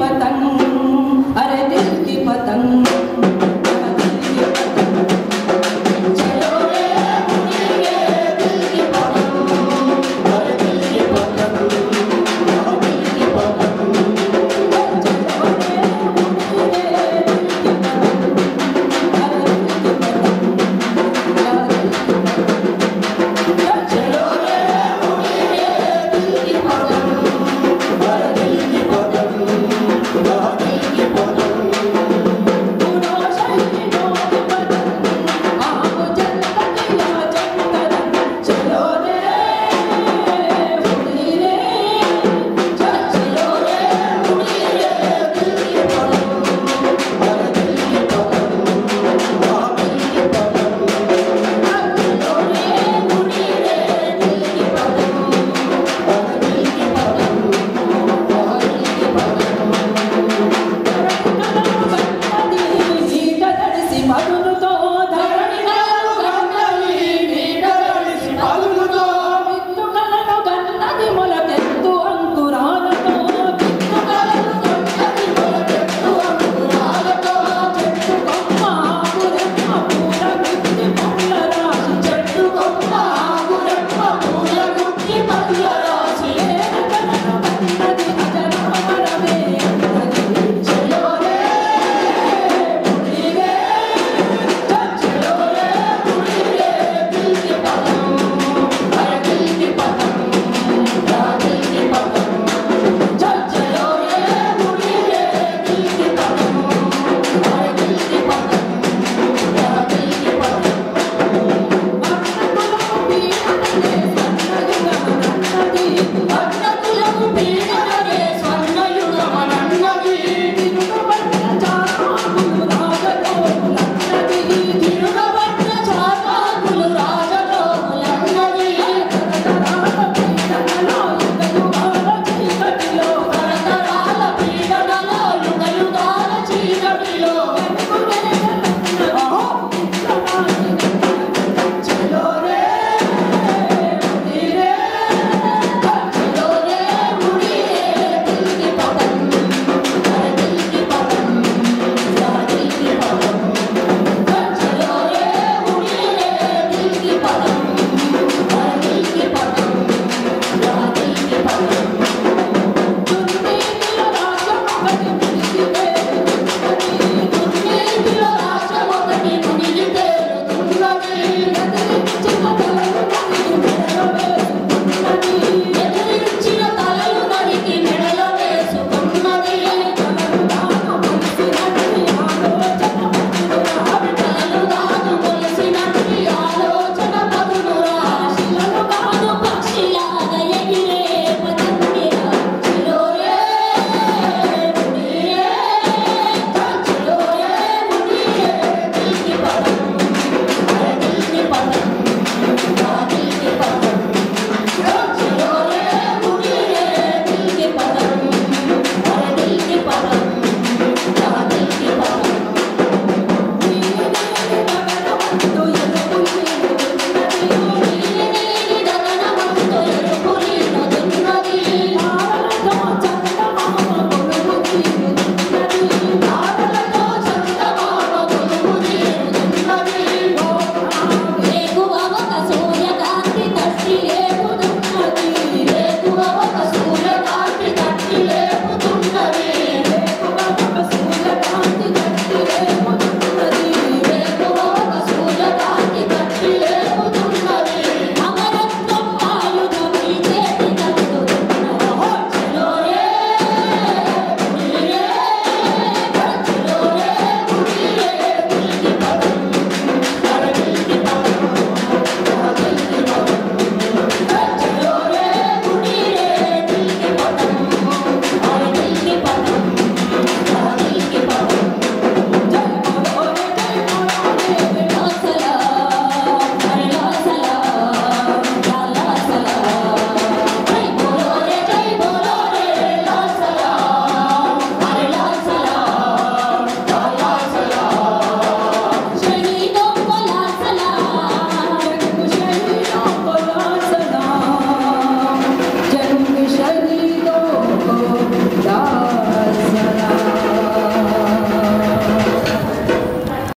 पतंग